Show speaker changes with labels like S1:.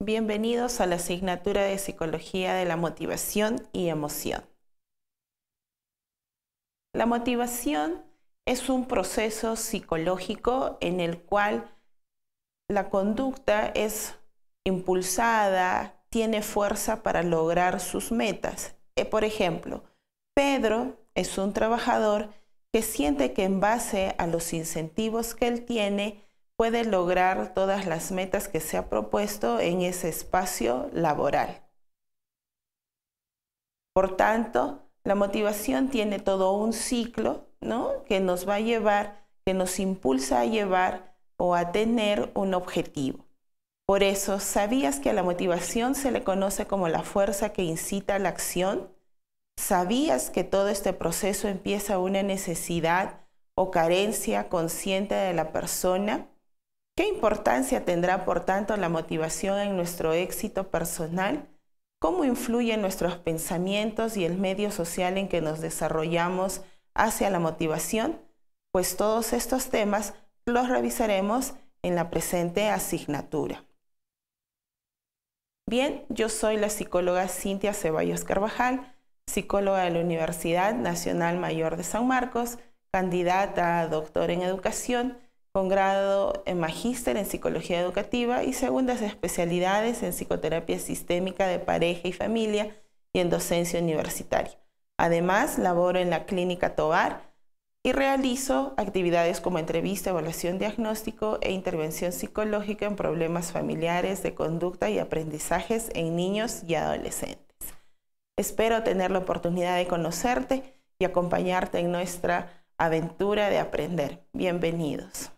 S1: Bienvenidos a la asignatura de Psicología de la Motivación y Emoción. La motivación es un proceso psicológico en el cual la conducta es impulsada, tiene fuerza para lograr sus metas. Eh, por ejemplo, Pedro es un trabajador que siente que en base a los incentivos que él tiene, puede lograr todas las metas que se ha propuesto en ese espacio laboral. Por tanto, la motivación tiene todo un ciclo ¿no? que nos va a llevar, que nos impulsa a llevar o a tener un objetivo. Por eso, ¿sabías que a la motivación se le conoce como la fuerza que incita a la acción? ¿Sabías que todo este proceso empieza una necesidad o carencia consciente de la persona? ¿Qué importancia tendrá, por tanto, la motivación en nuestro éxito personal? ¿Cómo influyen nuestros pensamientos y el medio social en que nos desarrollamos hacia la motivación? Pues todos estos temas los revisaremos en la presente asignatura. Bien, yo soy la psicóloga Cintia Ceballos Carvajal, psicóloga de la Universidad Nacional Mayor de San Marcos, candidata a doctor en educación con grado en magíster en psicología educativa y segundas especialidades en psicoterapia sistémica de pareja y familia y en docencia universitaria. Además, laboro en la clínica Tobar y realizo actividades como entrevista, evaluación diagnóstico e intervención psicológica en problemas familiares de conducta y aprendizajes en niños y adolescentes. Espero tener la oportunidad de conocerte y acompañarte en nuestra aventura de aprender. Bienvenidos.